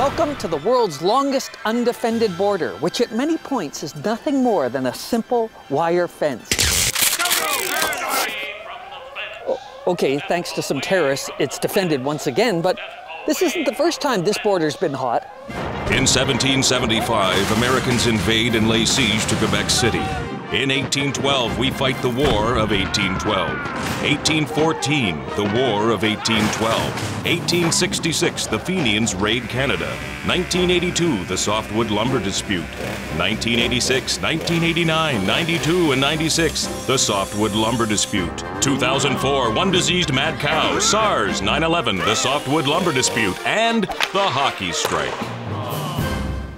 Welcome to the world's longest undefended border, which at many points is nothing more than a simple wire fence. Okay, thanks to some terrorists, it's defended once again, but this isn't the first time this border's been hot. In 1775, Americans invade and lay siege to Quebec City. In 1812, we fight the War of 1812. 1814, the War of 1812. 1866, the Fenians raid Canada. 1982, the softwood lumber dispute. 1986, 1989, 92, and 96, the softwood lumber dispute. 2004, one diseased mad cow. SARS, 9 11, the softwood lumber dispute. And the hockey strike.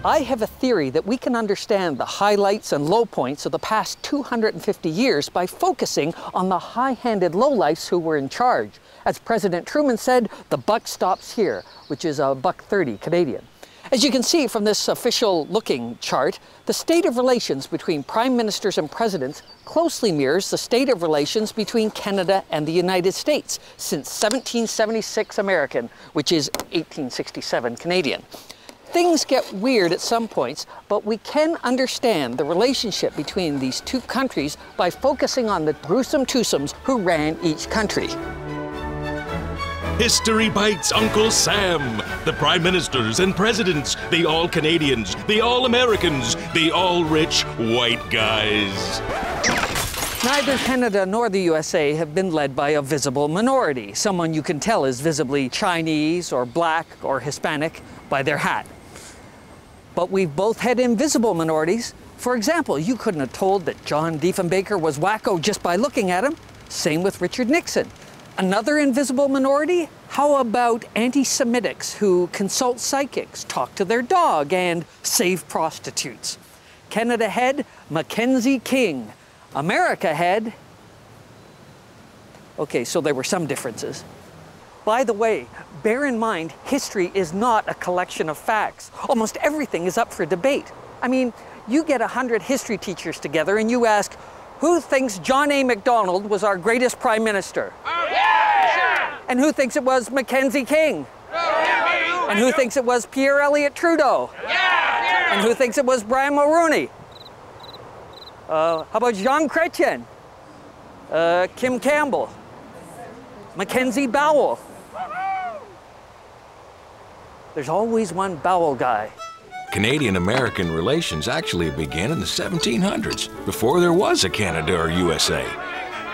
I have a theory that we can understand the highlights and low points of the past 250 years by focusing on the high-handed lowlifes who were in charge. As President Truman said, the buck stops here, which is a buck 30 Canadian. As you can see from this official looking chart, the state of relations between prime ministers and presidents closely mirrors the state of relations between Canada and the United States since 1776 American, which is 1867 Canadian. Things get weird at some points, but we can understand the relationship between these two countries by focusing on the gruesome twosomes who ran each country. History bites Uncle Sam. The prime ministers and presidents, the all Canadians, the all Americans, the all rich white guys. Neither Canada nor the USA have been led by a visible minority, someone you can tell is visibly Chinese or black or Hispanic by their hat but we've both had invisible minorities. For example, you couldn't have told that John Diefenbaker was wacko just by looking at him. Same with Richard Nixon. Another invisible minority? How about anti-Semitics who consult psychics, talk to their dog, and save prostitutes? Canada head, Mackenzie King. America head, okay, so there were some differences. By the way, bear in mind, history is not a collection of facts. Almost everything is up for debate. I mean, you get a hundred history teachers together and you ask, who thinks John A. Macdonald was our greatest prime minister? Yeah! And who thinks it was Mackenzie King? Yeah! And who thinks it was Pierre Elliott Trudeau? Yeah! And who thinks it was Brian Mulroney? Uh, how about Jean Chrétien? Uh, Kim Campbell? Mackenzie Bowell? There's always one bowel guy. Canadian American relations actually began in the 1700s, before there was a Canada or USA.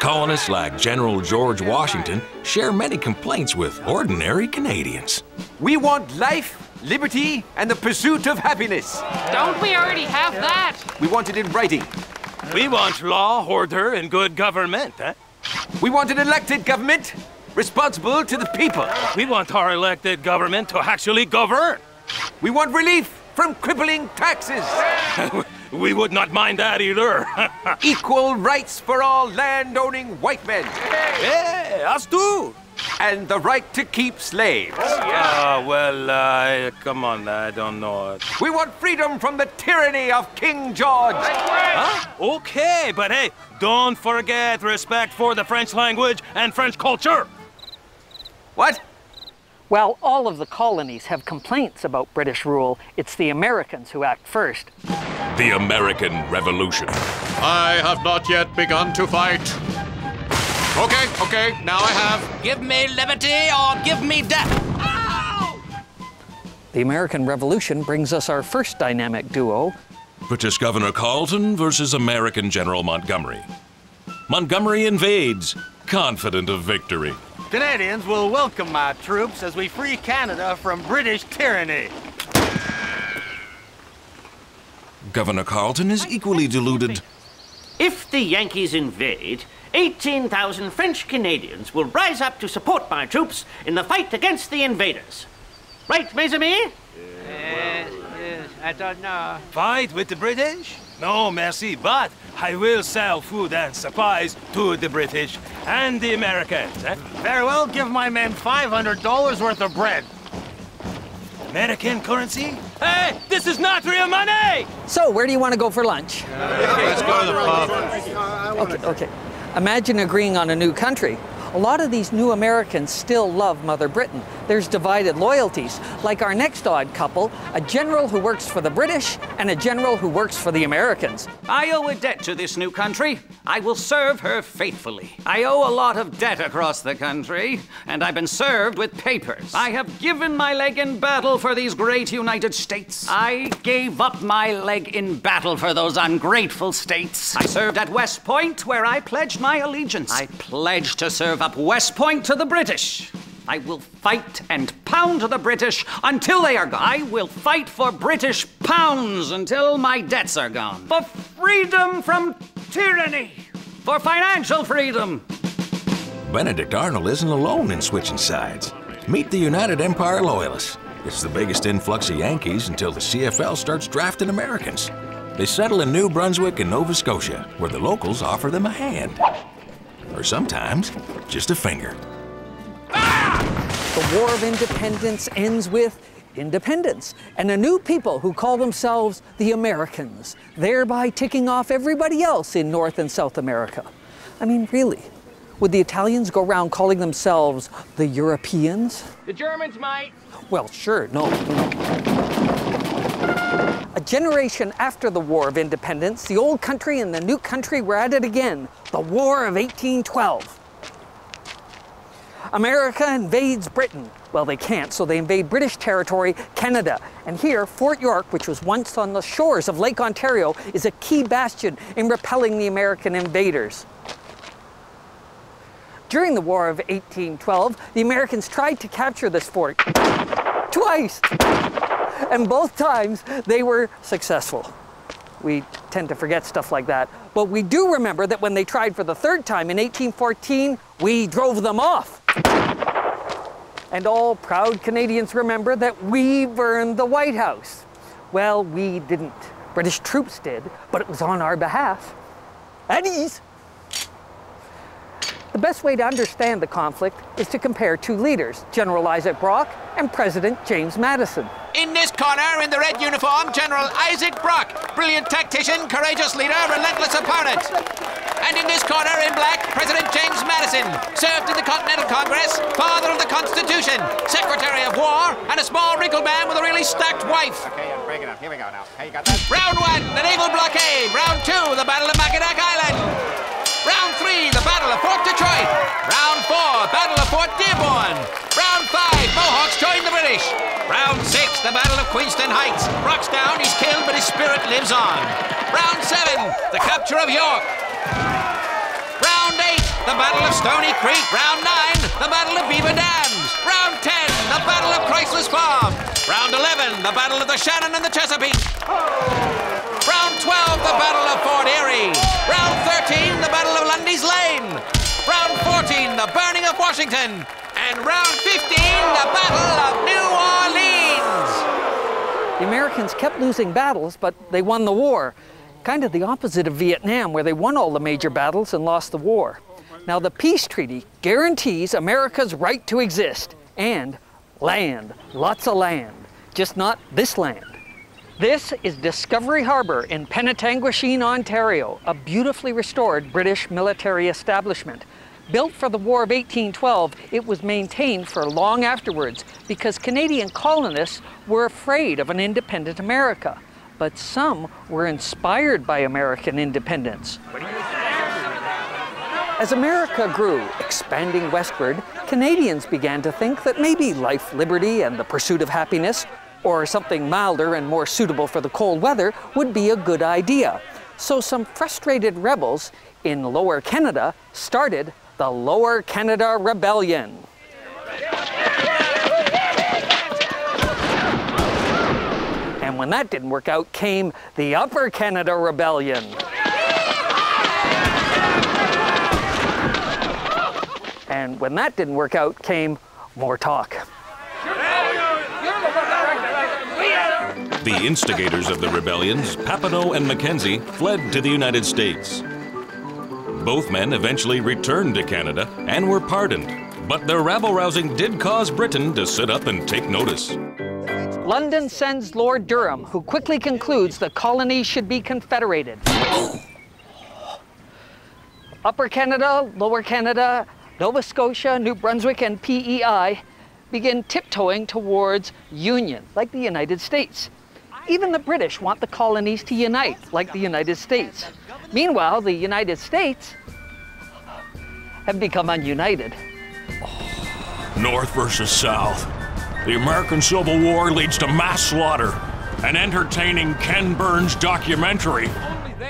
Colonists like General George Washington share many complaints with ordinary Canadians. We want life, liberty, and the pursuit of happiness. Don't we already have that? We want it in writing. We want law, order, and good government, huh? We want an elected government responsible to the people. We want our elected government to actually govern. We want relief from crippling taxes. we would not mind that either. Equal rights for all land-owning white men. Hey, us too. And the right to keep slaves. Ah, uh, well, uh, come on, I don't know. We want freedom from the tyranny of King George. Huh? Okay, but hey, don't forget respect for the French language and French culture. What? While all of the colonies have complaints about British rule, it's the Americans who act first. The American Revolution. I have not yet begun to fight. Okay, okay, now I have. Give me liberty or give me death. The American Revolution brings us our first dynamic duo. British Governor Carleton versus American General Montgomery. Montgomery invades, confident of victory. Canadians will welcome my troops as we free Canada from British tyranny. Governor Carleton is equally deluded. If the Yankees invade, 18,000 French Canadians will rise up to support my troops in the fight against the invaders. Right, mes amis? Yes, yes, I don't know. Fight with the British? No, merci, but I will sell food and supplies to the British and the Americans. Eh? Very well, give my men $500 worth of bread. American currency? Hey, this is not real money! So, where do you want to go for lunch? Let's go to the pub. Okay, okay. Imagine agreeing on a new country. A lot of these new Americans still love Mother Britain. There's divided loyalties, like our next odd couple, a general who works for the British and a general who works for the Americans. I owe a debt to this new country. I will serve her faithfully. I owe a lot of debt across the country, and I've been served with papers. I have given my leg in battle for these great United States. I gave up my leg in battle for those ungrateful states. I served at West Point, where I pledged my allegiance. I pledged to serve up West Point to the British. I will fight and pound the British until they are gone. I will fight for British pounds until my debts are gone. For freedom from tyranny. For financial freedom. Benedict Arnold isn't alone in switching sides. Meet the United Empire Loyalists. It's the biggest influx of Yankees until the CFL starts drafting Americans. They settle in New Brunswick and Nova Scotia, where the locals offer them a hand. Or sometimes, just a finger. The War of Independence ends with independence and a new people who call themselves the Americans, thereby ticking off everybody else in North and South America. I mean, really, would the Italians go around calling themselves the Europeans? The Germans might. Well, sure, no. A generation after the War of Independence, the old country and the new country were at it again, the War of 1812. America invades Britain. Well, they can't, so they invade British territory, Canada. And here, Fort York, which was once on the shores of Lake Ontario, is a key bastion in repelling the American invaders. During the War of 1812, the Americans tried to capture this fort twice. And both times they were successful. We tend to forget stuff like that. But we do remember that when they tried for the third time in 1814, we drove them off. And all proud Canadians remember that we burned the White House. Well, we didn't. British troops did, but it was on our behalf. At ease. The best way to understand the conflict is to compare two leaders, General Isaac Brock and President James Madison. In this corner, in the red uniform, General Isaac Brock. Brilliant tactician, courageous leader, relentless opponent. And in this corner, in black, President James Madison. Served in the Continental Congress, father of the Constitution, Secretary of War, and a small wrinkled man with a really stacked wife. Okay, I'm breaking up. Here we go now. Hey, you got that? Round one, the naval blockade. Round two, the Battle of Mackinac Island. Round three, the Battle of Fort Detroit. Round four, Battle of Fort Dearborn. Round five, Mohawks join the British. Round six, the Battle of Queenston Heights. Brock's down, he's killed, but his spirit lives on. Round seven, the capture of York. Round eight, the Battle of Stony Creek. Round nine, the Battle of Beaver Dams. Round ten, the Battle of Crysler's Farm. Round 11, the Battle of the Shannon and the Chesapeake. Round 12, the Battle of Fort Erie. Round 13, the Battle of Lundy's Lane. Round 14, the burning of Washington. And round 15, the Battle of New Orleans. The Americans kept losing battles, but they won the war. Kind of the opposite of Vietnam, where they won all the major battles and lost the war. Now, the peace treaty guarantees America's right to exist and land, lots of land, just not this land. This is Discovery Harbor in Penetanguishene, Ontario, a beautifully restored British military establishment. Built for the War of 1812, it was maintained for long afterwards because Canadian colonists were afraid of an independent America. But some were inspired by American independence. As America grew, expanding westward, Canadians began to think that maybe life, liberty, and the pursuit of happiness, or something milder and more suitable for the cold weather, would be a good idea. So some frustrated rebels in Lower Canada started the Lower Canada Rebellion. And when that didn't work out, came the Upper Canada Rebellion. And when that didn't work out, came more talk. The instigators of the rebellions, Papineau and Mackenzie, fled to the United States. Both men eventually returned to Canada and were pardoned, but their rabble rousing did cause Britain to sit up and take notice. London sends Lord Durham, who quickly concludes the colonies should be confederated. Upper Canada, Lower Canada, Nova Scotia, New Brunswick, and PEI, begin tiptoeing towards union, like the United States. Even the British want the colonies to unite, like the United States. Meanwhile, the United States have become ununited. North versus South. The American Civil War leads to mass slaughter, an entertaining Ken Burns documentary,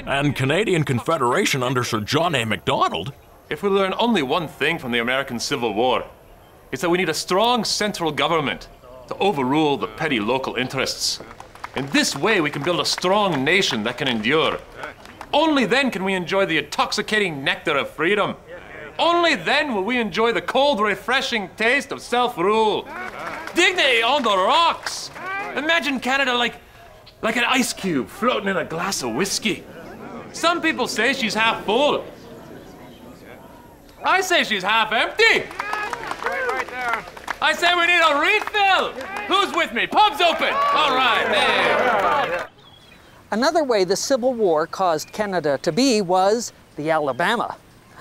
and Canadian Confederation under Sir John A. Macdonald. If we learn only one thing from the American Civil War, it's that we need a strong central government to overrule the petty local interests. In this way, we can build a strong nation that can endure. Only then can we enjoy the intoxicating nectar of freedom. Only then will we enjoy the cold, refreshing taste of self rule. Dignity on the rocks! Imagine Canada like, like an ice cube floating in a glass of whiskey. Some people say she's half full. I say she's half empty. I say we need a refill. Who's with me? Pub's open. All right. Another way the Civil War caused Canada to be was the Alabama,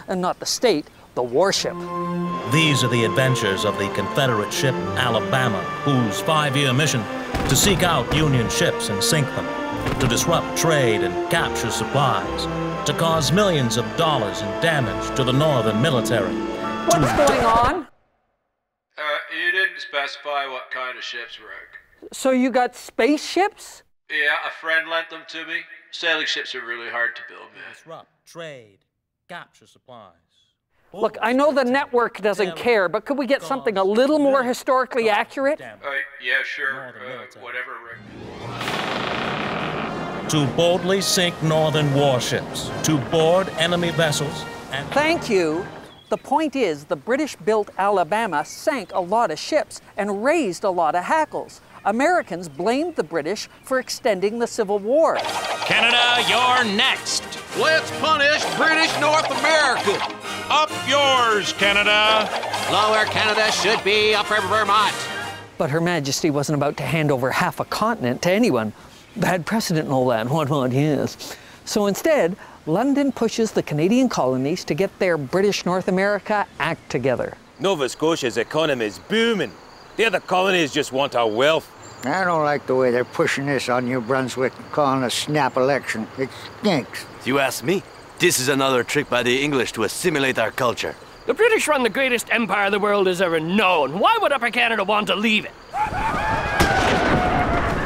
and not the state, the warship. These are the adventures of the Confederate ship Alabama, whose five-year mission to seek out Union ships and sink them, to disrupt trade and capture supplies, to cause millions of dollars in damage to the Northern military. What's going on? Uh, you didn't specify what kind of ships broke. So you got spaceships? Yeah, a friend lent them to me. Sailing ships are really hard to build, man. Disrupt trade, capture supplies. Look, I know the network doesn't care, but could we get something a little more historically accurate? Uh, yeah, sure. Uh, whatever, Rick. To boldly sink Northern warships, to board enemy vessels, and Thank you. The point is, the British built Alabama sank a lot of ships and raised a lot of hackles. Americans blamed the British for extending the Civil War. Canada, you're next. Let's punish British North America. Up yours, Canada. Lower Canada should be Upper Vermont. But Her Majesty wasn't about to hand over half a continent to anyone. Bad precedent and all that, what, what, yes. So instead, London pushes the Canadian colonies to get their British North America act together. Nova Scotia's economy is booming. The other colonies just want our wealth. I don't like the way they're pushing this on New Brunswick calling a snap election. It stinks. If you ask me, this is another trick by the English to assimilate our culture. The British run the greatest empire the world has ever known. Why would Upper Canada want to leave it?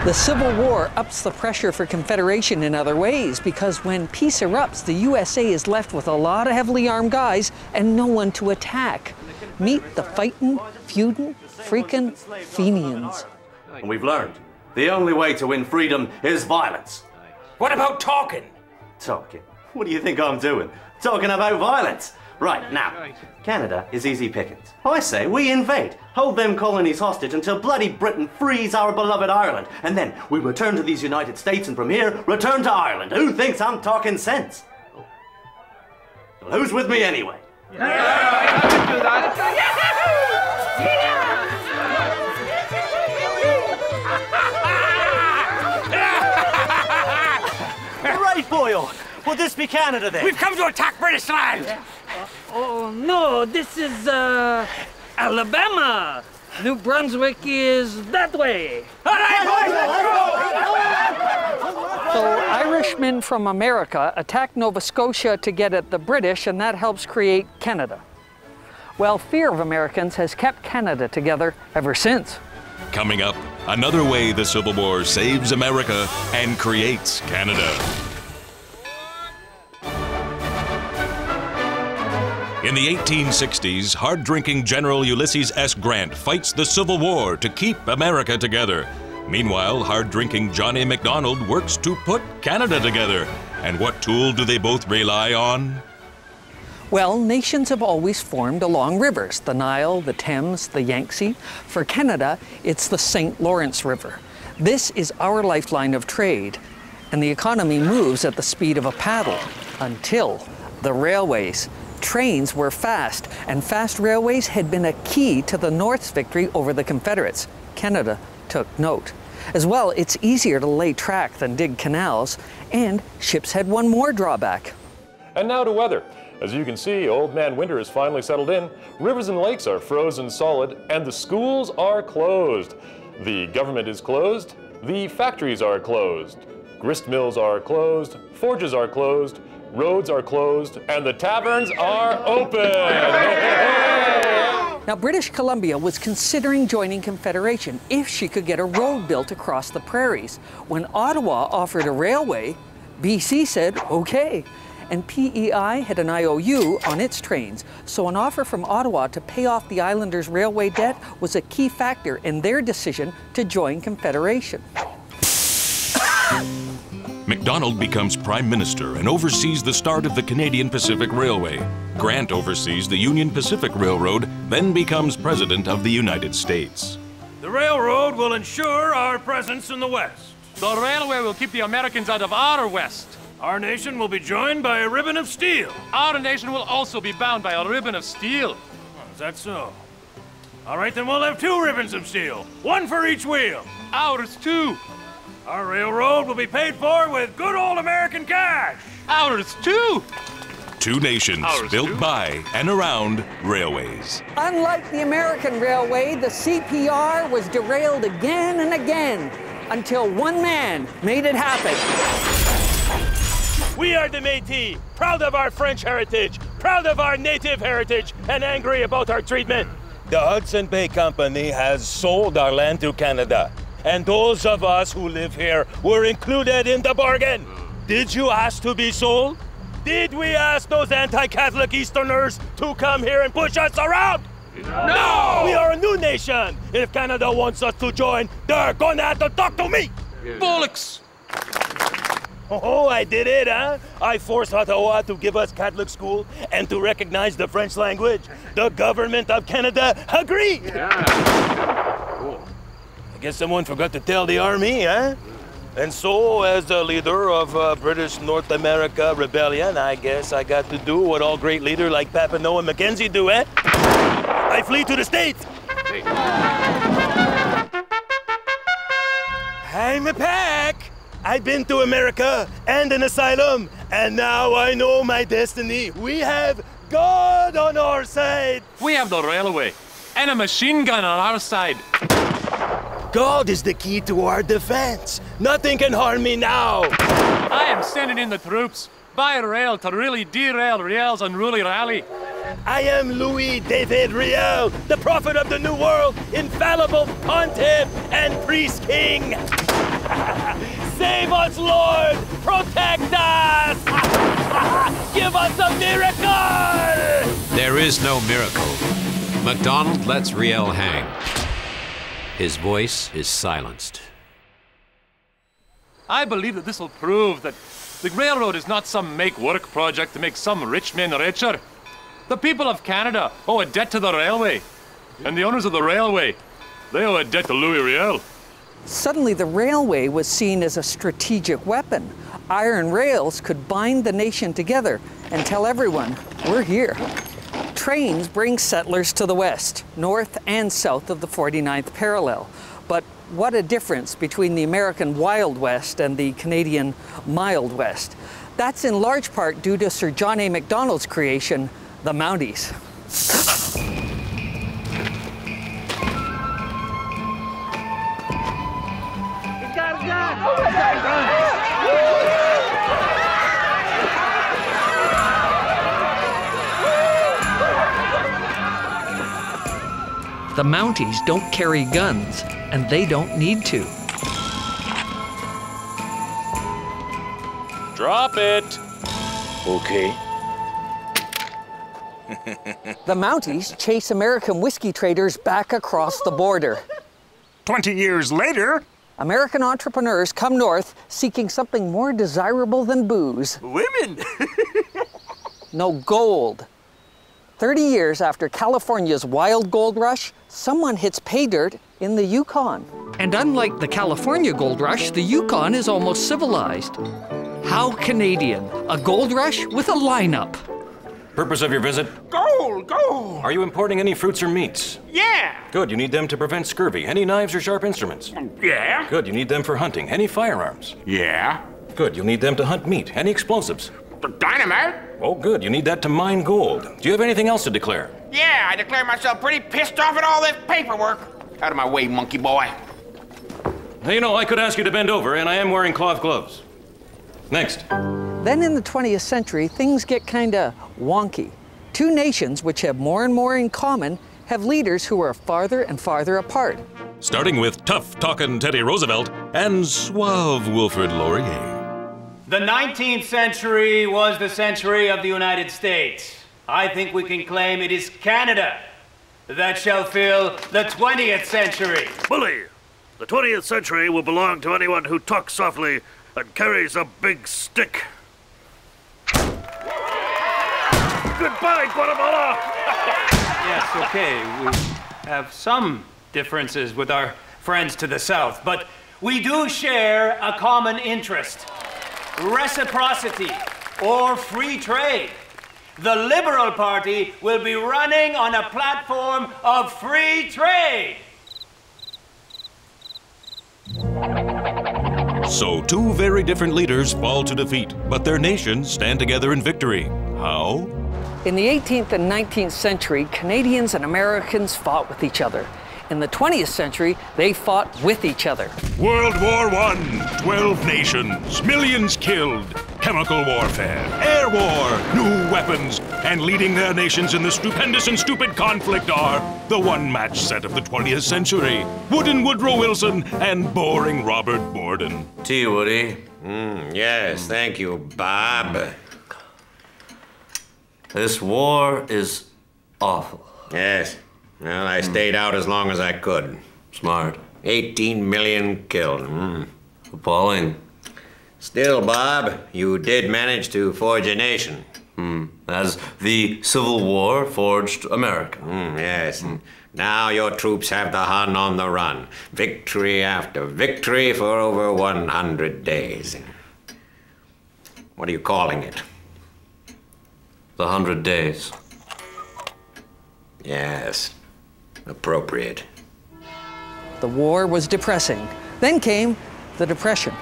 The Civil War ups the pressure for Confederation in other ways because when peace erupts, the USA is left with a lot of heavily armed guys and no one to attack. Meet the fightin', feudin', freakin' Fenians. And we've learned the only way to win freedom is violence. What about talking? Talking? What do you think I'm doing? Talking about violence. Right, now, Canada is easy pickings. I say we invade, hold them colonies hostage until bloody Britain frees our beloved Ireland, and then we return to these United States and from here, return to Ireland. Who thinks I'm talking sense? Well, who's with me anyway? right, Boyle. Will this be Canada then? We've come to attack British land. Oh no, this is uh, Alabama. New Brunswick is that way. So Irishmen from America attack Nova Scotia to get at the British, and that helps create Canada. Well, fear of Americans has kept Canada together ever since. Coming up, another way the Civil War saves America and creates Canada. In the 1860s, hard drinking General Ulysses S. Grant fights the Civil War to keep America together. Meanwhile, hard drinking Johnny Macdonald works to put Canada together. And what tool do they both rely on? Well, nations have always formed along rivers the Nile, the Thames, the Yangtze. For Canada, it's the St. Lawrence River. This is our lifeline of trade, and the economy moves at the speed of a paddle until the railways. Trains were fast, and fast railways had been a key to the North's victory over the Confederates. Canada took note. As well, it's easier to lay track than dig canals, and ships had one more drawback. And now to weather. As you can see, Old Man Winter has finally settled in, rivers and lakes are frozen solid, and the schools are closed. The government is closed, the factories are closed, grist mills are closed, forges are closed, roads are closed, and the taverns are open. Now, British Columbia was considering joining Confederation if she could get a road built across the prairies. When Ottawa offered a railway, BC said, okay. And PEI had an IOU on its trains, so an offer from Ottawa to pay off the islanders' railway debt was a key factor in their decision to join Confederation. Macdonald becomes Prime Minister and oversees the start of the Canadian Pacific Railway. Grant oversees the Union Pacific Railroad, then becomes President of the United States. The railroad will ensure our presence in the West. The railway will keep the Americans out of our West. Our nation will be joined by a ribbon of steel. Our nation will also be bound by a ribbon of steel. Oh, is that so? All right, then we'll have two ribbons of steel, one for each wheel. Ours too. Our railroad will be paid for with good old American cash. Ours too. Two nations Ours built too. by and around railways. Unlike the American railway, the CPR was derailed again and again until one man made it happen. We are the Métis, proud of our French heritage, proud of our native heritage, and angry about our treatment. The Hudson Bay Company has sold our land to Canada, and those of us who live here were included in the bargain. Hmm. Did you ask to be sold? Did we ask those anti-Catholic Easterners to come here and push us around? No! We are a new nation. If Canada wants us to join, they're gonna have to talk to me. Bollocks! Oh, I did it, huh? I forced Ottawa to give us Catholic school and to recognize the French language. The government of Canada agreed. I guess someone forgot to tell the army, huh? And so, as the leader of uh, British North America Rebellion, I guess I got to do what all great leaders like Papineau and Mackenzie do, eh? I flee to the States. I'm a pack. I've been to America and an asylum, and now I know my destiny. We have God on our side. We have the railway and a machine gun on our side. God is the key to our defense. Nothing can harm me now. I am sending in the troops by rail to really derail Riel's unruly rally. I am Louis David Riel, the prophet of the new world, infallible pontiff and priest king. Save us, Lord! Protect us! Give us a miracle! There is no miracle. Macdonald lets Riel hang. His voice is silenced. I believe that this will prove that the railroad is not some make work project to make some rich men richer. The people of Canada owe a debt to the railway. And the owners of the railway, they owe a debt to Louis Riel. Suddenly, the railway was seen as a strategic weapon. Iron rails could bind the nation together and tell everyone, we're here. Trains bring settlers to the west, north and south of the 49th parallel. But what a difference between the American Wild West and the Canadian Mild West. That's in large part due to Sir John A. Macdonald's creation, the Mounties. He's got a gun! Oh, The Mounties don't carry guns, and they don't need to. Drop it! Okay. The Mounties chase American whiskey traders back across the border. 20 years later, American entrepreneurs come north seeking something more desirable than booze. Women! no gold. 30 years after California's wild gold rush, someone hits pay dirt in the Yukon. And unlike the California gold rush, the Yukon is almost civilized. How Canadian, a gold rush with a lineup. Purpose of your visit? Gold, gold! Are you importing any fruits or meats? Yeah! Good, you need them to prevent scurvy. Any knives or sharp instruments? Yeah? Good, you need them for hunting. Any firearms? Yeah. Good, you'll need them to hunt meat. Any explosives? Dynamite? Oh, good. You need that to mine gold. Do you have anything else to declare? Yeah, I declare myself pretty pissed off at all this paperwork. Out of my way, monkey boy. Hey, you know, I could ask you to bend over, and I am wearing cloth gloves. Next. Then in the 20th century, things get kind of wonky. Two nations which have more and more in common have leaders who are farther and farther apart. Starting with tough talking Teddy Roosevelt and suave Wilfrid Laurier. The 19th century was the century of the United States. I think we can claim it is Canada that shall fill the 20th century. Bully! The 20th century will belong to anyone who talks softly and carries a big stick. Goodbye, Guatemala! yes, okay, we have some differences with our friends to the south, but we do share a common interest reciprocity or free trade. The Liberal Party will be running on a platform of free trade. So, two very different leaders fall to defeat, but their nations stand together in victory. How? In the 18th and 19th century, Canadians and Americans fought with each other. In the 20th century, they fought with each other. World War I, 12 nations, millions killed, chemical warfare, air war, new weapons, and leading their nations in the stupendous and stupid conflict are the one match set of the 20th century Wooden Woodrow Wilson and boring Robert Borden. Tea, Woody. Mm, yes, thank you, Bob. This war is awful. Yes. Well, I stayed out as long as I could. Smart. 18 million killed. Mm. Appalling. Still, Bob, you did manage to forge a nation. Hmm. As the Civil War forged America. Mm, yes. Mm. Now your troops have the Hun on the run. Victory after victory for over 100 days. What are you calling it? The Hundred Days. Yes. Appropriate. The war was depressing. Then came the Depression.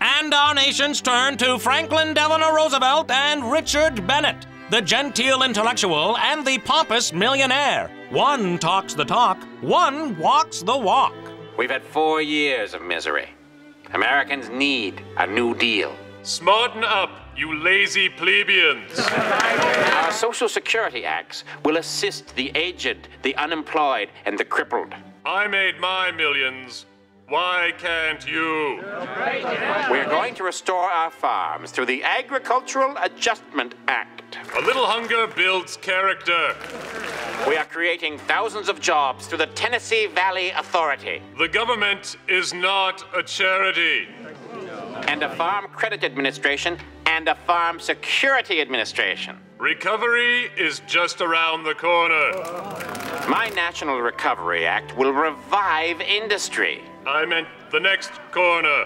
And our nations turn to Franklin Delano Roosevelt and Richard Bennett, the genteel intellectual and the pompous millionaire. One talks the talk, one walks the walk. We've had four years of misery. Americans need a new deal. Smarten up, you lazy plebeians. Our Social Security Acts will assist the aged, the unemployed, and the crippled. I made my millions. Why can't you? We're going to restore our farms through the Agricultural Adjustment Act. A little hunger builds character. We are creating thousands of jobs through the Tennessee Valley Authority. The government is not a charity. And a Farm Credit Administration and a Farm Security Administration. Recovery is just around the corner. My National Recovery Act will revive industry. I meant the next corner.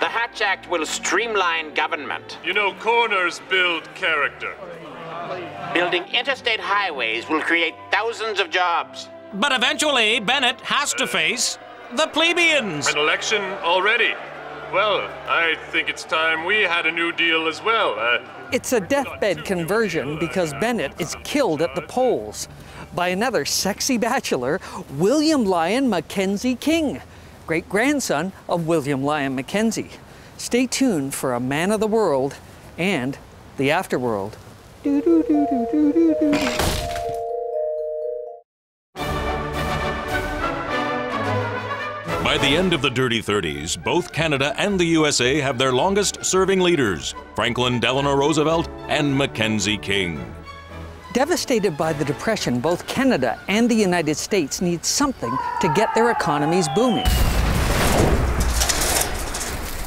The Hatch Act will streamline government. You know, corners build character. Building interstate highways will create thousands of jobs. But eventually, Bennett has to face the plebeians. An election already. Well, I think it's time we had a new deal as well. Uh, it's a deathbed conversion because Bennett is killed at the polls by another sexy bachelor, William Lyon Mackenzie King, great grandson of William Lyon Mackenzie. Stay tuned for a man of the world and the afterworld. Do, do, do, the end of the Dirty 30s, both Canada and the USA have their longest serving leaders Franklin Delano Roosevelt and Mackenzie King. Devastated by the Depression, both Canada and the United States need something to get their economies booming.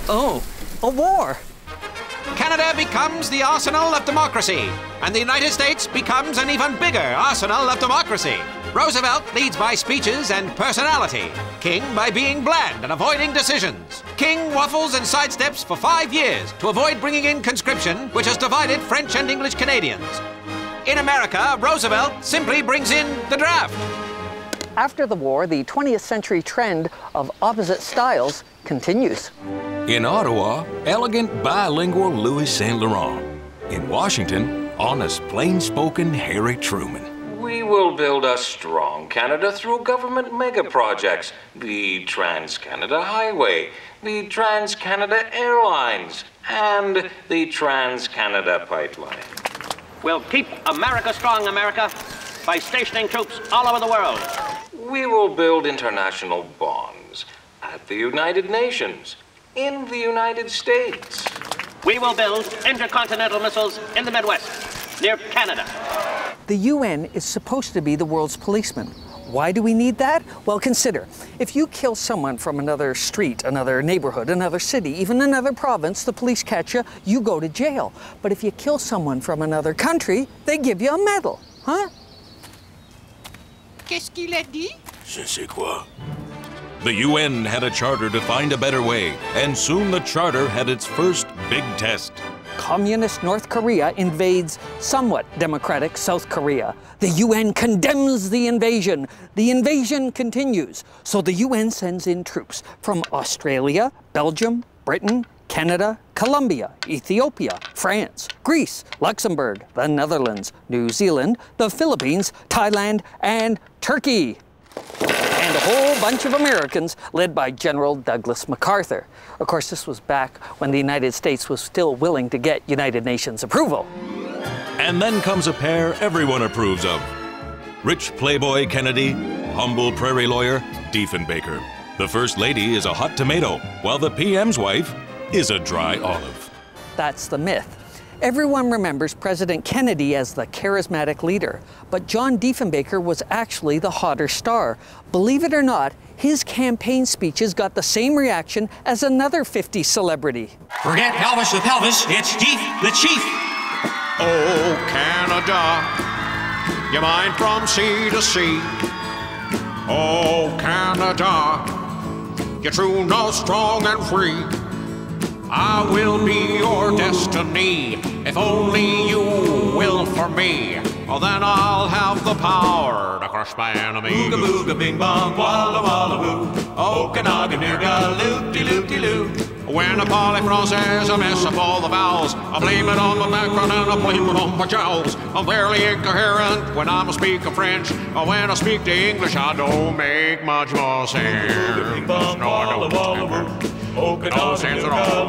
Oh, a war! Canada becomes the arsenal of democracy, and the United States becomes an even bigger arsenal of democracy. Roosevelt leads by speeches and personality. King by being bland and avoiding decisions. King waffles and sidesteps for five years to avoid bringing in conscription, which has divided French and English Canadians. In America, Roosevelt simply brings in the draft. After the war, the 20th century trend of opposite styles continues. In Ottawa, elegant bilingual Louis Saint Laurent. In Washington, honest, plain spoken Harry Truman. We will build a strong Canada through government mega projects the Trans Canada Highway, the Trans Canada Airlines, and the Trans Canada Pipeline. We'll keep America strong, America, by stationing troops all over the world. We will build international bonds at the United Nations, in the United States. We will build intercontinental missiles in the Midwest, near Canada. The UN is supposed to be the world's policeman. Why do we need that? Well, consider if you kill someone from another street, another neighborhood, another city, even another province, the police catch you, you go to jail. But if you kill someone from another country, they give you a medal, huh? Qu'est-ce qu'il a dit? Je sais quoi? The UN had a charter to find a better way, and soon the charter had its first big test. Communist North Korea invades somewhat democratic South Korea. The UN condemns the invasion. The invasion continues. So the UN sends in troops from Australia, Belgium, Britain, Canada, Colombia, Ethiopia, France, Greece, Luxembourg, the Netherlands, New Zealand, the Philippines, Thailand, and Turkey and a whole bunch of Americans led by General Douglas MacArthur. Of course, this was back when the United States was still willing to get United Nations approval. And then comes a pair everyone approves of rich playboy Kennedy, humble prairie lawyer Diefenbaker. The First Lady is a hot tomato, while the PM's wife is a dry olive. That's the myth. Everyone remembers President Kennedy as the charismatic leader, but John Diefenbaker was actually the hotter star. Believe it or not, his campaign speeches got the same reaction as another 50 celebrity. Forget Elvis the Pelvis, it's Dief the Chief. Oh, Canada, you mine from sea to sea. Oh, Canada, you're true, no strong and free. I will be your destiny if only you will for me. Oh, then I'll have the power to crush my enemy. Booga booga bing bong, walla walla woo. Okanagan near loopty loopty loo. When a polyphrases I mess up all the vowels, I blame it on the background and I blame it on my jowls. I'm barely incoherent when I'm a speak of French. Or when I speak the English, I don't make much more sense. No, I don't. No sense at all.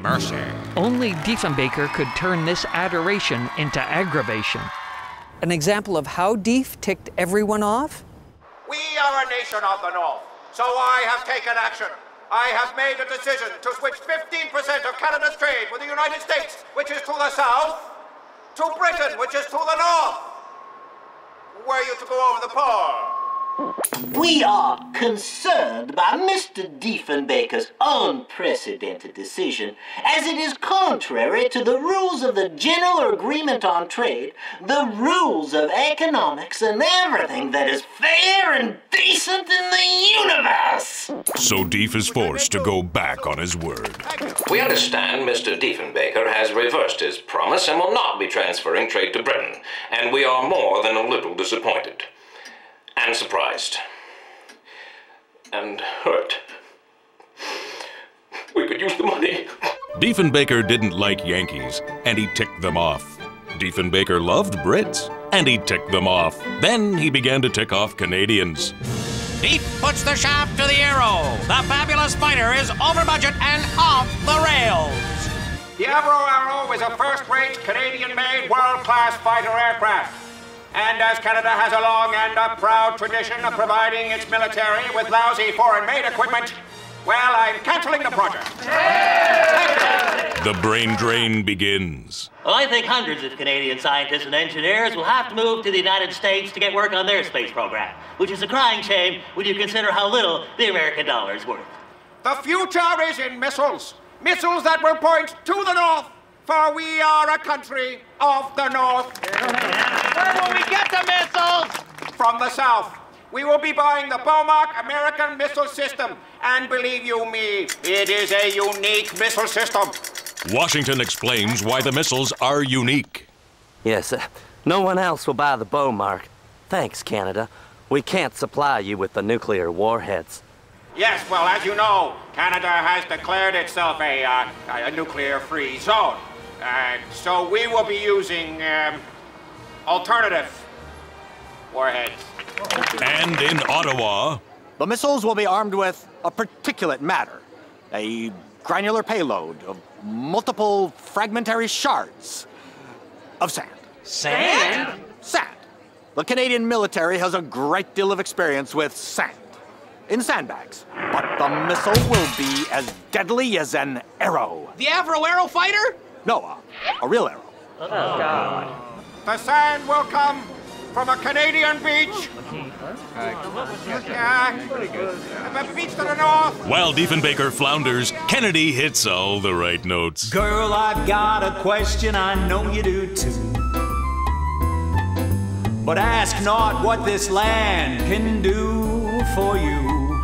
Mercy. Only Diefenbaker could turn this adoration into aggravation. An example of how Dief ticked everyone off? We are a nation of the North, so I have taken action. I have made a decision to switch 15% of Canada's trade with the United States, which is to the south, to Britain, which is to the north. Were you to go over the pole? We are concerned by Mr. Diefenbaker's unprecedented decision, as it is contrary to the rules of the General Agreement on Trade, the rules of economics, and everything that is fair and decent in the universe. So Dief is forced to go back on his word. We understand Mr. Diefenbaker has reversed his promise and will not be transferring trade to Britain, and we are more than a little disappointed and surprised and hurt. We could use the money. Diefenbaker didn't like Yankees, and he ticked them off. Diefenbaker loved Brits, and he ticked them off. Then he began to tick off Canadians. Dief puts the shaft to the arrow. The fabulous fighter is over budget and off the rails. The Avro Arrow is a first-rate Canadian-made world-class fighter aircraft. And as Canada has a long and a proud tradition of providing its military with lousy foreign-made equipment, well, I'm canceling the project. The brain drain begins. Well, I think hundreds of Canadian scientists and engineers will have to move to the United States to get work on their space program, which is a crying shame when you consider how little the American dollar is worth. The future is in missiles. Missiles that will point to the north, for we are a country of the north. Where will we get the missiles? From the south. We will be buying the Bomarc American missile system. And believe you me, it is a unique missile system. Washington explains why the missiles are unique. Yes, uh, no one else will buy the Bomarc. Thanks, Canada. We can't supply you with the nuclear warheads. Yes, well, as you know, Canada has declared itself a, uh, a nuclear-free zone. Uh, so we will be using um, alternative warheads. And in Ottawa, The missiles will be armed with a particulate matter, a granular payload of multiple fragmentary shards of sand. Sand? Sand. The Canadian military has a great deal of experience with sand in sandbags, but the missile will be as deadly as an arrow. The Avro Arrow Fighter? No, a, a real arrow. Oh, God. The sand will come from a Canadian beach. Yeah, a beach to the north. while Diefenbaker flounders, Kennedy hits all the right notes. Girl, I've got a question, I know you do too. But ask not what this land can do for you.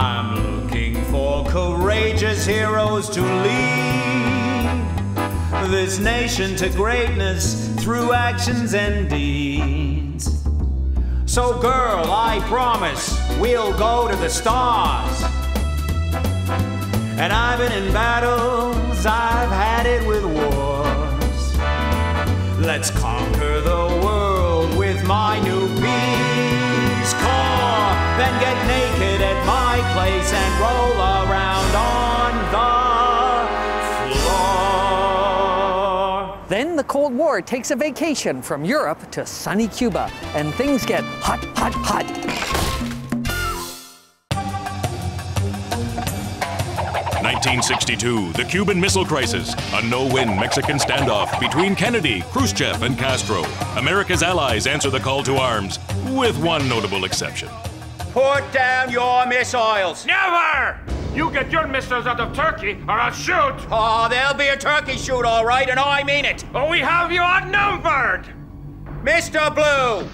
I'm looking for courageous heroes to lead this nation to greatness through actions and deeds. So, girl, I promise we'll go to the stars. And I've been in battles, I've had it with wars. Let's conquer the world with my new Peace Corps. Then get naked at my place and roll the Cold War takes a vacation from Europe to sunny Cuba, and things get hot, hot, hot. 1962, the Cuban Missile Crisis, a no-win Mexican standoff between Kennedy, Khrushchev, and Castro. America's allies answer the call to arms, with one notable exception. Put down your missiles. Never! You get your missiles out of Turkey, or I'll shoot. Oh, there'll be a turkey shoot, all right, and I mean it. But we have you outnumbered. Mr. Blue!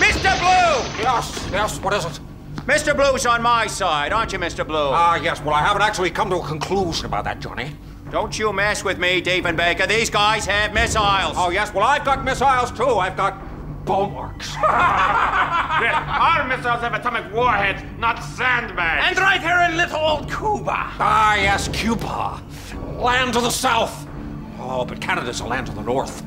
Mr. Blue! Yes, yes, what is it? Mr. Blue's on my side, aren't you, Mr. Blue? Ah, yes, well, I haven't actually come to a conclusion about that, Johnny. Don't you mess with me, Diefenbaker. These guys have missiles. Oh, yes, well, I've got missiles, too. I've got bulwarks. Our missiles have atomic warheads, not sandbags. And right here in little old Cuba. Ah, yes, Cuba. Land to the south. Oh, but Canada's a land to the north.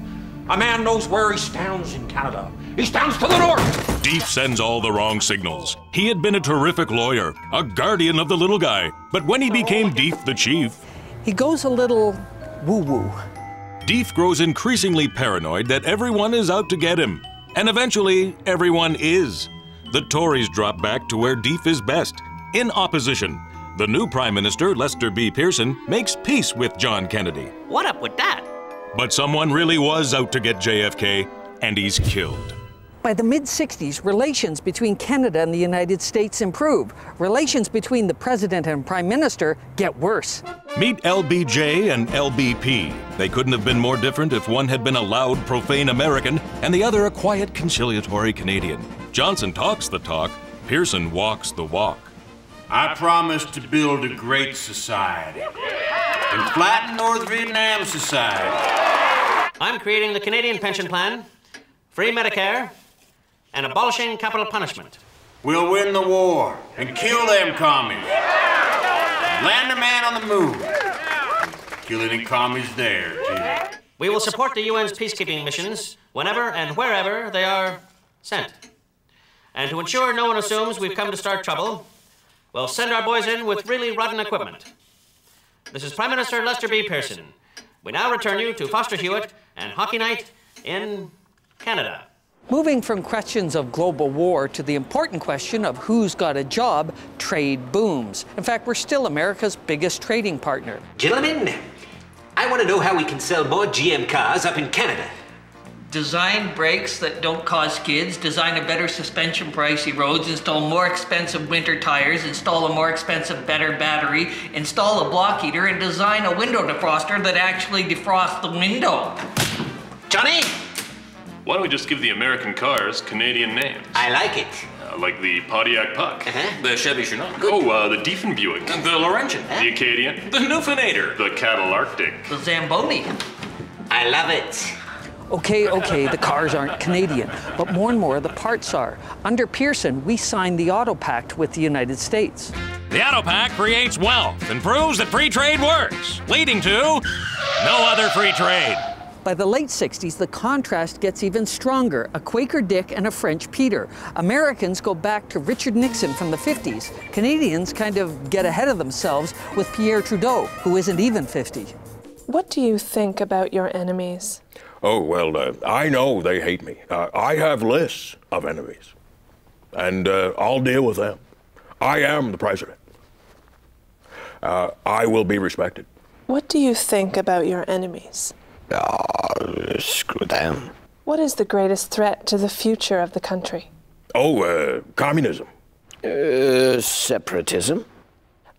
A man knows where he stands in Canada. He stands to the north. Dief sends all the wrong signals. He had been a terrific lawyer, a guardian of the little guy. But when he became Dief the chief, He goes a little woo-woo. Dief grows increasingly paranoid that everyone is out to get him. And eventually, everyone is. The Tories drop back to where Dief is best, in opposition. The new Prime Minister, Lester B. Pearson, makes peace with John Kennedy. What up with that? But someone really was out to get JFK, and he's killed. By the mid 60s, relations between Canada and the United States improve. Relations between the president and prime minister get worse. Meet LBJ and LBP. They couldn't have been more different if one had been a loud, profane American and the other a quiet, conciliatory Canadian. Johnson talks the talk, Pearson walks the walk. I promise to build a great society and flatten North Vietnam society. I'm creating the Canadian pension plan, free Medicare, and abolishing capital punishment. We'll win the war and kill them commies. Land a man on the moon. Kill any commies there, too. We will support the UN's peacekeeping missions whenever and wherever they are sent. And to ensure no one assumes we've come to start trouble, we'll send our boys in with really rotten equipment. This is Prime Minister Lester B. Pearson. We now return you to Foster Hewitt and Hockey Night in Canada. Moving from questions of global war to the important question of who's got a job, trade booms. In fact, we're still America's biggest trading partner. Gentlemen, I want to know how we can sell more GM cars up in Canada. Design brakes that don't cause skids, design a better suspension for icy roads, install more expensive winter tires, install a more expensive, better battery, install a block heater, and design a window defroster that actually defrosts the window. Johnny? Why don't we just give the American cars Canadian names? I like it. Uh, like the Pontiac Puck. Uh-huh. The Chevy Chinook. Oh, uh, the Diefen Buick. The Laurentian. The Acadian. The Newfoundlander. The Cattle Arctic. The Zamboni. I love it. Okay, okay, the cars aren't Canadian, but more and more the parts are. Under Pearson, we signed the Auto Pact with the United States. The Auto Pact creates wealth and proves that free trade works, leading to no other free trade. By the late 60s, the contrast gets even stronger a Quaker Dick and a French Peter. Americans go back to Richard Nixon from the 50s. Canadians kind of get ahead of themselves with Pierre Trudeau, who isn't even 50. What do you think about your enemies? Oh, well, uh, I know they hate me. Uh, I have lists of enemies, and uh, I'll deal with them. I am the president. Uh, I will be respected. What do you think about your enemies? Uh, screw them. What is the greatest threat to the future of the country? Oh, uh, communism. separatism.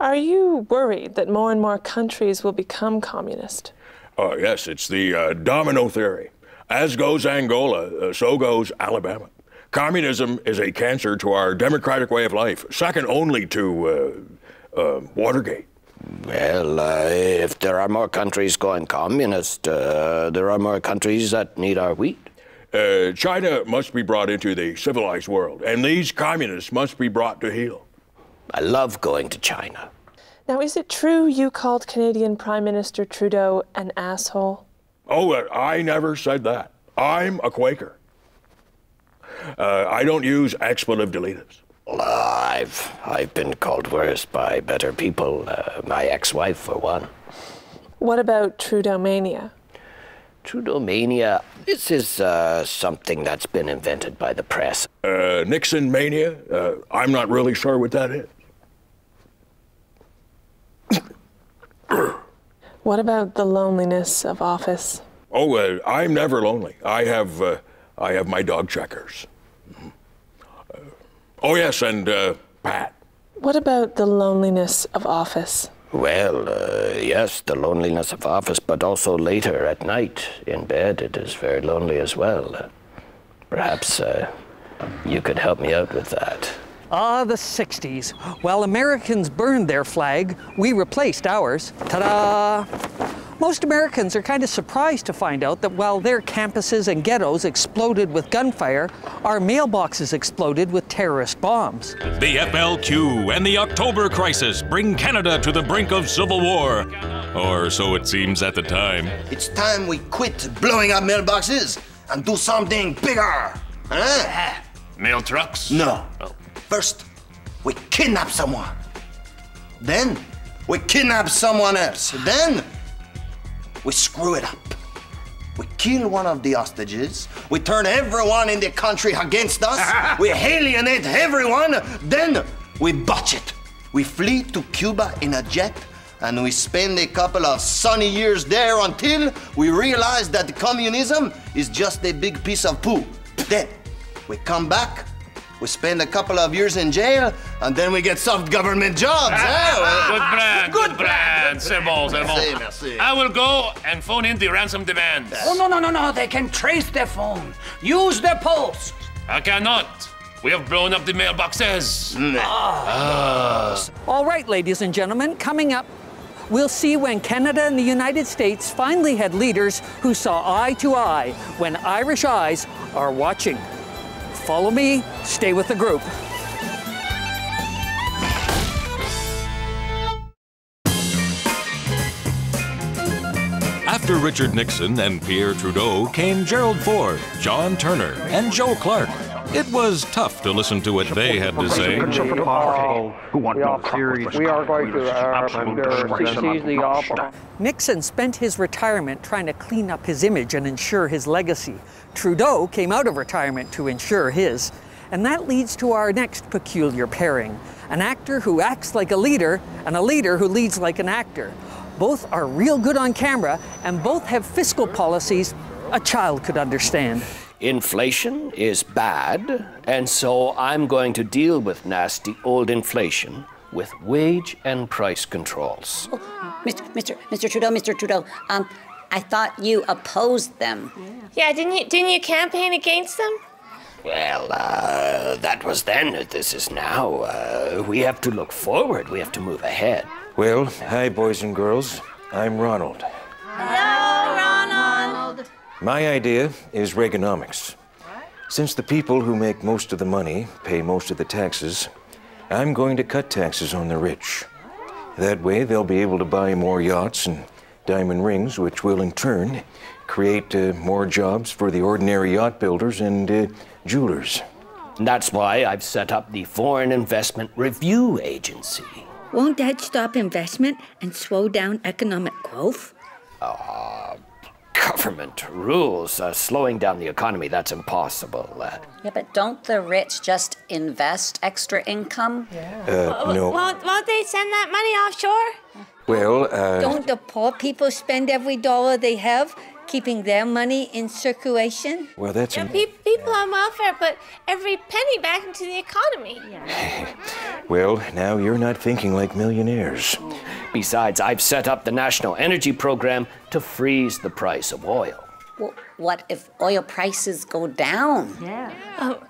Are you worried that more and more countries will become communist? Oh, yes, it's the uh, domino theory. As goes Angola, uh, so goes Alabama. Communism is a cancer to our democratic way of life, second only to uh, uh Watergate. Well, uh, if there are more countries going communist, uh, there are more countries that need our wheat. China must be brought into the civilized world, and these communists must be brought to heel. I love going to China. Now, is it true you called Canadian Prime Minister Trudeau an asshole? Oh, uh, I never said that. I'm a Quaker. Uh, I don't use expletive deletatives. I've I've been called worse by better people. Uh, my ex-wife, for one. What about Trudeau mania? Trudeau mania. This is uh, something that's been invented by the press. Uh, Nixon mania. Uh, I'm not really sure what that is. What about the loneliness of office? Oh, uh, I'm never lonely. I have, uh, I have my dog checkers. Mm-hmm. Uh, oh yes, and uh, Pat. What about the loneliness of office? Well, uh, yes, the loneliness of office, but also later at night in bed, it is very lonely as well. Uh, perhaps you could help me out with that. Ah, the 60s. While Americans burned their flag, we replaced ours. Ta-da! Most Americans are kind of surprised to find out that while their campuses and ghettos exploded with gunfire, our mailboxes exploded with terrorist bombs. The FLQ and the October Crisis bring Canada to the brink of civil war. Or so it seems at the time. It's time we quit blowing up mailboxes and do something bigger. Huh? Mail trucks? No. Oh. First, we kidnap someone. Then, we kidnap someone else. Then, we screw it up. We kill one of the hostages. We turn everyone in the country against us. we alienate everyone. Then, we botch it. We flee to Cuba in a jet and we spend a couple of sunny years there until we realize that communism is just a big piece of poo. Then we come back we spend a couple of years in jail, and then we get soft government jobs. eh? Good plan, good plan. C'est bon, c'est bon. Merci, merci. I will go and phone in the ransom demands. Oh, no, no, no, no. They can trace their phone. Use their post. I cannot. We have blown up the mailboxes. Mm. Ah. All right, ladies and gentlemen, coming up, we'll see when Canada and the United States finally had leaders who saw eye to eye when Irish eyes are watching. Follow me, stay with the group. After Richard Nixon and Pierre Trudeau came Gerald Ford, John Turner, and Joe Clark. It was tough to listen to what they had to say. Oh, we are going to seize the offer. Nixon spent his retirement trying to clean up his image and ensure his legacy. Trudeau came out of retirement to ensure his. And that leads to our next peculiar pairing an actor who acts like a leader and a leader who leads like an actor. Both are real good on camera and both have fiscal policies a child could understand. Inflation is bad, and so I'm going to deal with nasty old inflation with wage and price controls. Oh, Mr. Mr. Mr. Trudeau, Mr. Trudeau, um, I thought you opposed them. Yeah, didn't you didn't you campaign against them? Well, uh, that was then. This is now. Uh, we have to look forward. We have to move ahead. Well, hi, boys and girls. I'm Ronald. Hello, Ronald. My idea is Reaganomics. Since the people who make most of the money pay most of the taxes, I'm going to cut taxes on the rich. That way, they'll be able to buy more yachts and diamond rings, which will in turn create uh, more jobs for the ordinary yacht builders and uh, jewelers. That's why I've set up the Foreign Investment Review Agency. Won't that stop investment and slow down economic growth? Uh, government rules. Uh, slowing down the economy, that's impossible. Uh, Yeah, but don't the rich just invest extra income? Uh, no. Won't, won't they send that money offshore? Well, uh, Don't the poor people spend every dollar they have, keeping their money in circulation? well, that's. Yeah, pe- people on welfare put every penny back into the economy. Well, now you're not thinking like millionaires. Besides, I've set up the National Energy Program to freeze the price of oil. Well, what if oil prices go down? Yeah. Oh,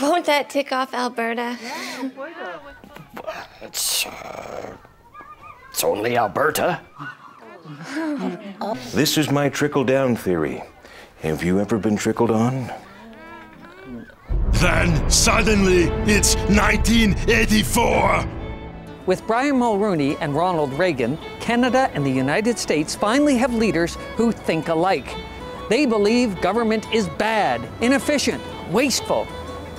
won't that tick off Alberta? It's, uh, it's only Alberta. This is my trickle down theory. Have you ever been trickled on? Then suddenly it's 1984. With Brian Mulroney and Ronald Reagan, Canada and the United States finally have leaders who think alike. They believe government is bad, inefficient, wasteful.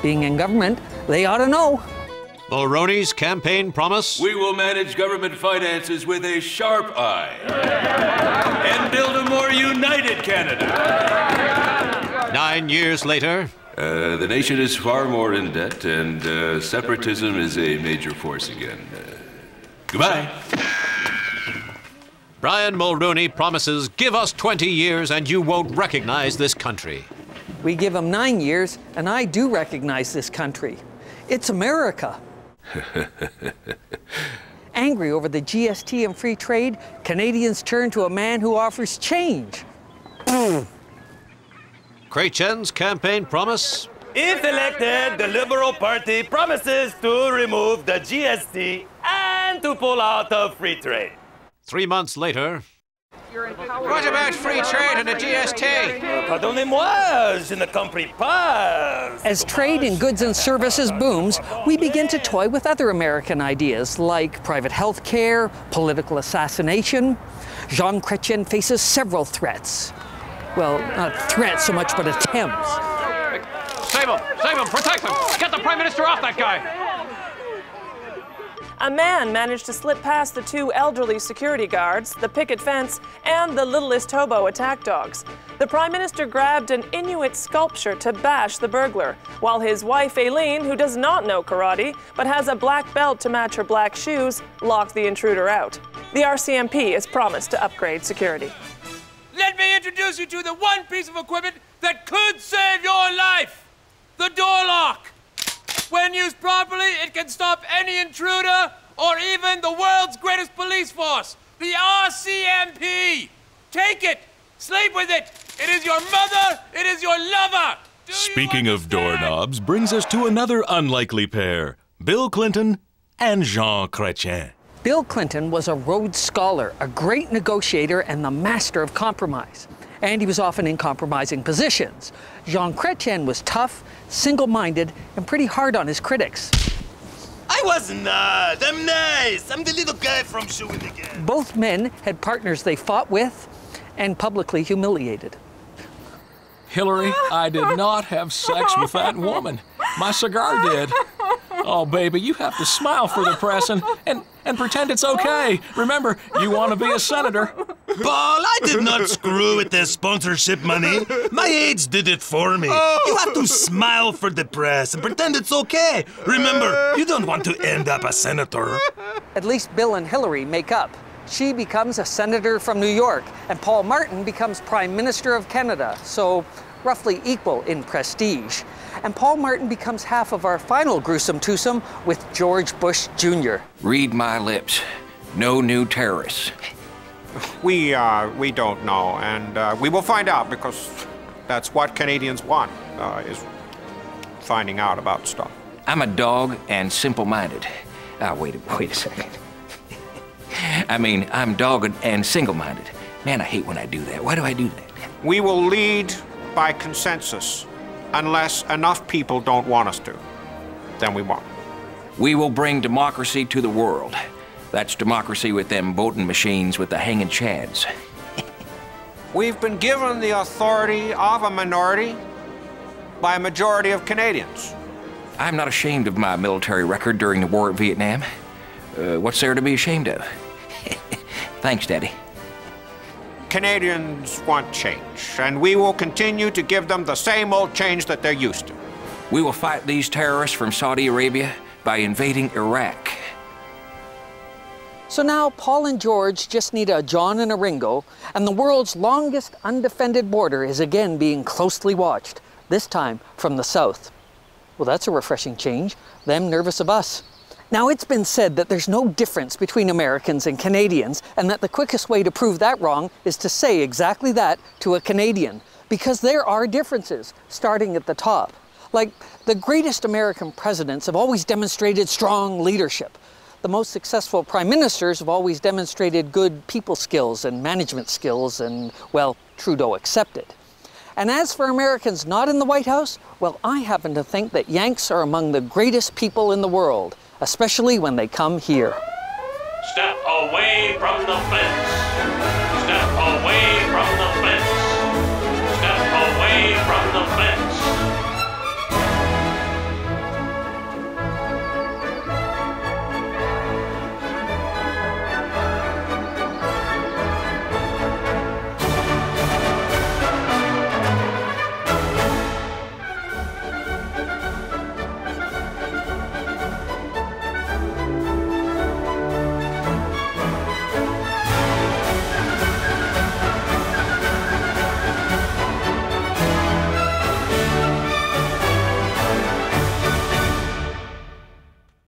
Being in government, they ought to know. Mulroney's campaign promise? We will manage government finances with a sharp eye and build a more united Canada. Nine years later, Uh, the nation is far more in debt, and uh, separatism is a major force again. Uh, goodbye. Brian Mulroney promises give us 20 years and you won't recognize this country. We give them nine years, and I do recognize this country. It's America. Angry over the GST and free trade, Canadians turn to a man who offers change. Chrétien's campaign promise? If elected, the Liberal Party promises to remove the GST and to pull out of free trade. Three months later, What about free trade and the GST? Pardonnez-moi, je ne compris pas. As trade in goods and services booms, we begin to toy with other American ideas like private health care, political assassination. Jean Chrétien faces several threats. Well, not threats so much, but attempts. Save him! Save him! Protect him! Get the Prime Minister off that guy! A man managed to slip past the two elderly security guards, the picket fence, and the littlest hobo attack dogs. The Prime Minister grabbed an Inuit sculpture to bash the burglar, while his wife Aline, who does not know karate but has a black belt to match her black shoes, locked the intruder out. The RCMP is promised to upgrade security. Let me introduce you to the one piece of equipment that could save your life the door lock. When used properly, it can stop any intruder or even the world's greatest police force, the RCMP. Take it, sleep with it. It is your mother, it is your lover. Speaking of doorknobs, brings us to another unlikely pair Bill Clinton and Jean Chrétien. Bill Clinton was a Rhodes Scholar, a great negotiator, and the master of compromise. And he was often in compromising positions. Jean Chrétien was tough, single minded, and pretty hard on his critics. I was not. I'm nice. I'm the little guy from Shawinigan. Both men had partners they fought with and publicly humiliated. Hillary, I did not have sex with that woman. My cigar did. Oh, baby, you have to smile for the press and, and, and pretend it's okay. Remember, you want to be a senator. Paul, I did not screw with the sponsorship money. My aides did it for me. Oh. You have to smile for the press and pretend it's okay. Remember, you don't want to end up a senator. At least Bill and Hillary make up. She becomes a senator from New York, and Paul Martin becomes Prime Minister of Canada, so roughly equal in prestige. And Paul Martin becomes half of our final gruesome twosome with George Bush Jr. Read my lips. No new terrorists. We, uh, we don't know, and uh, we will find out because that's what Canadians want, uh, is finding out about stuff. I'm a dog and simple-minded. Ah, wait, a- wait a second. I mean, I'm dogged and single-minded. Man, I hate when I do that. Why do I do that? We will lead by consensus unless enough people don't want us to. Then we won't. We will bring democracy to the world. That's democracy with them voting machines with the hanging chads. We've been given the authority of a minority by a majority of Canadians. I'm not ashamed of my military record during the war in Vietnam. Uh, what's there to be ashamed of? Thanks, Daddy. Canadians want change, and we will continue to give them the same old change that they're used to. We will fight these terrorists from Saudi Arabia by invading Iraq. So now Paul and George just need a John and a Ringo, and the world's longest undefended border is again being closely watched, this time from the south. Well, that's a refreshing change. Them nervous of us. Now, it's been said that there's no difference between Americans and Canadians, and that the quickest way to prove that wrong is to say exactly that to a Canadian, because there are differences, starting at the top. Like, the greatest American presidents have always demonstrated strong leadership. The most successful prime ministers have always demonstrated good people skills and management skills, and, well, Trudeau accepted. And as for Americans not in the White House, well, I happen to think that Yanks are among the greatest people in the world especially when they come here. Step away from the fence. Step away from the